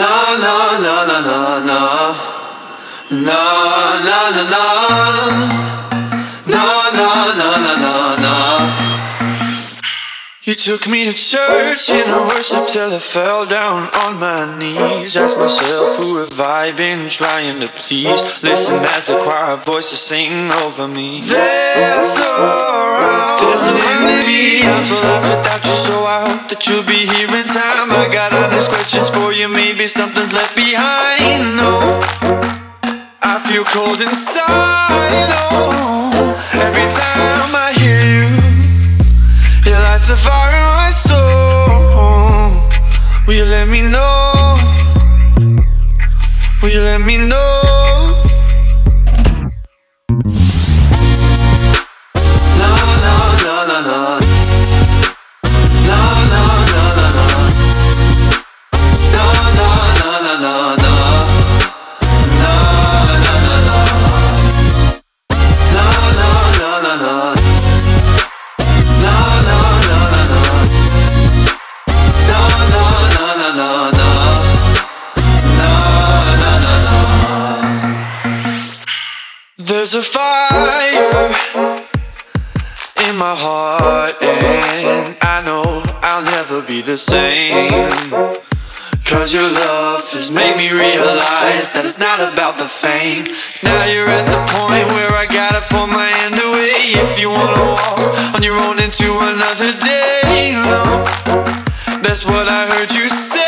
La la la la la la La la la la La la la la la you took me to church and I worshiped till I fell down on my knees. Asked myself, who have I been trying to please? Listen as the choir voices sing over me. There's a there's an enemy. I'm so lost without you, so I hope that you'll be here questions for you, maybe something's left behind. No, I feel cold inside. No, every time I hear you, you light a fire in There's a fire in my heart And I know I'll never be the same. Cause your love has made me realize That it's not about the fame. Now you're at the point where I gotta pull my hand away If you wanna walk on your own into another day. No, That's what I heard you say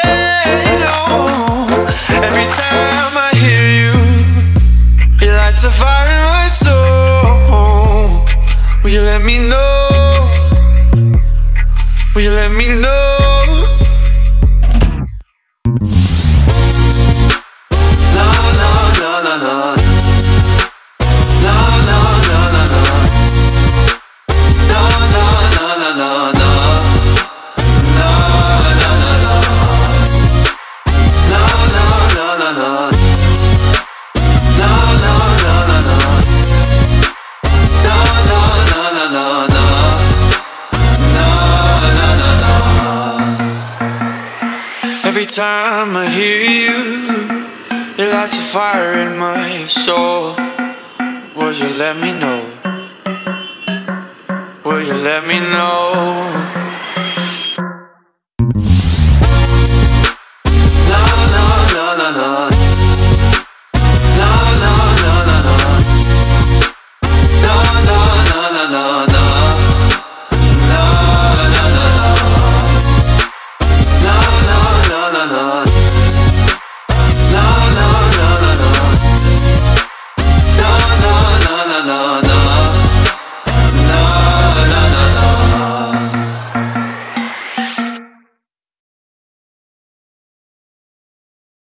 In my soul Will you let me know? Will you let me know? Time I hear you It lights a fire in my soul Will you let me know? Will you let me know?